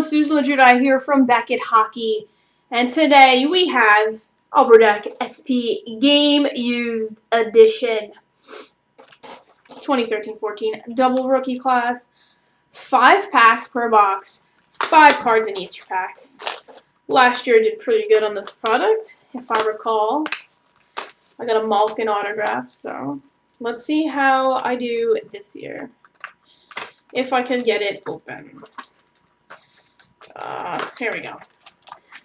everyone, Susan Lulgjuraj here from Beckett Hockey, and today we have Upper Deck SP Game Used Edition 2013-14 double rookie class, five packs per box, five cards in each pack. Last year I did pretty good on this product, if I recall. I got a Malkin autograph, so let's see how I do this year. If I can get it open. Uh, here we go.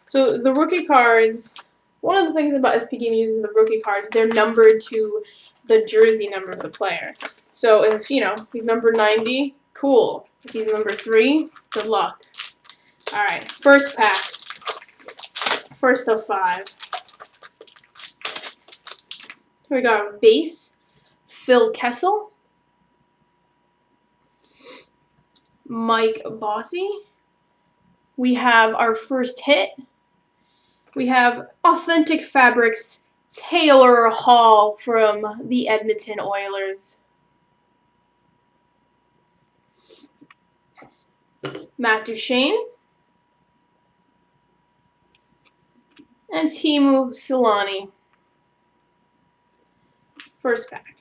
So the rookie cards, one of the things about SP Game uses the rookie cards, they're numbered to the jersey number of the player. So if, you know, he's number 90, cool. If he's number 3, good luck. Alright, first pack. First of five. Here we got base, Phil Kessel, Mike Bossy, we have our first hit. We have Authentic Fabrics Taylor Hall from the Edmonton Oilers. Matt Duchene. And Teemu Selanne. First pack.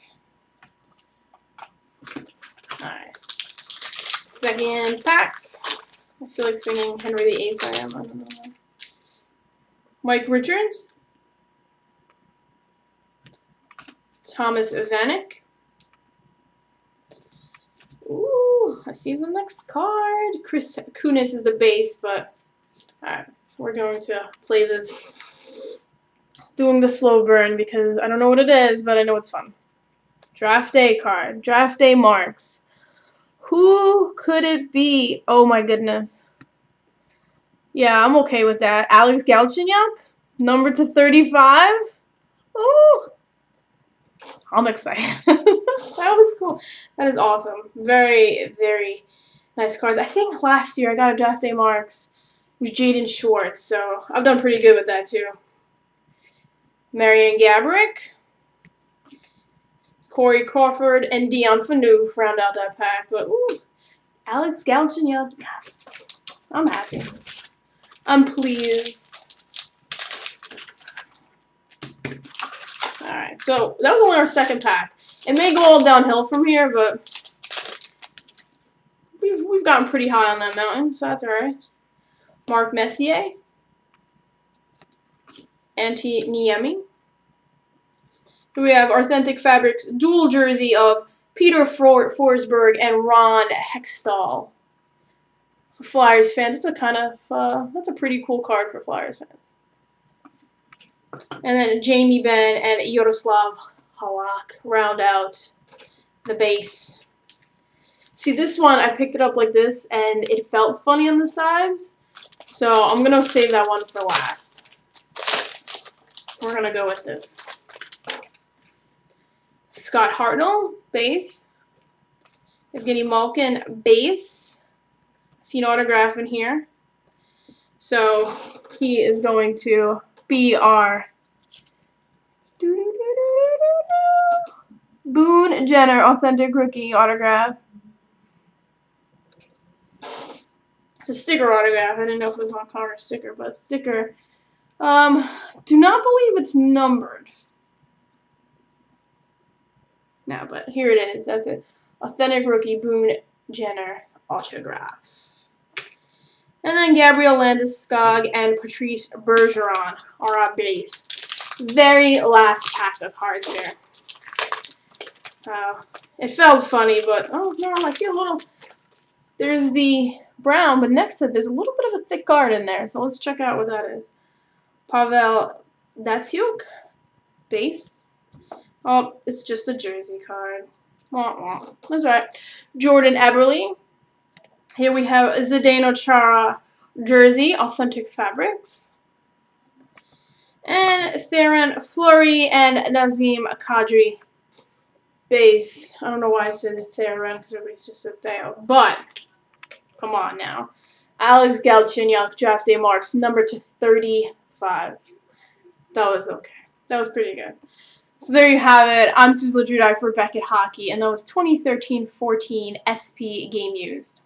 Alright. Second pack. I feel like singing Henry VIII I am. I don't know. Mike Richards. Thomas Vanek. Ooh, I see the next card. Chris Kunitz is the base, but alright, we're going to play this doing the slow burn because I don't know what it is, but I know it's fun. Draft day card. Draft day marks. Who could it be? Oh my goodness. Yeah, I'm okay with that. Alex Galchenyuk, number to 35. Oh, I'm excited. that was cool. That is awesome. Very, very nice cards. I think last year I got a draft day marks with Jaden Schwartz, so I've done pretty good with that too. Marian Gaborik. Corey Crawford, and Dion Phaneuf round out that pack. But, ooh, Alex Galchenyuk, yes. I'm happy. Um, I'm pleased. Alright, so that was only our second pack. It may go all downhill from here, but we've, we've gotten pretty high on that mountain, so that's alright. Mark Messier. Antti Niemi we have Authentic Fabrics dual jersey of Peter For Forsberg and Ron Hextall. Flyers fans, that's a kind of, uh, that's a pretty cool card for Flyers fans. And then Jamie Benn and Jaroslav Halak round out the base. See, this one, I picked it up like this, and it felt funny on the sides. So I'm going to save that one for last. We're going to go with this. Scott Hartnell, base. Evgeny Malkin, base. See an autograph in here. So he is going to be our Boone Jenner Authentic Rookie autograph. It's a sticker autograph. I didn't know if it was on card or sticker, but sticker. Um, do not believe it's numbered. No, but here it is. That's an authentic rookie Boone Jenner autograph. And then Gabriel Landeskog and Patrice Bergeron are our base. Very last pack of cards here. Uh, it felt funny, but oh no, I see a little. There's the brown, but next to it, there's a little bit of a thick card in there. So let's check out what that is. Pavel Datsyuk, base. Oh, it's just a jersey card. Wah, wah. That's right. Jordan Eberle. Here we have Zdeno Chara jersey, authentic fabrics. And Theoren Fleury and Nazem Kadri base. I don't know why I said Theoren because everybody's just said Theo. But, come on now. Alex Galchenyuk draft day marks, number to 35. That was okay. That was pretty good. So there you have it. I'm Susan Lulgjuraj for Beckett Hockey, and that was 2013-14 SP Game Used.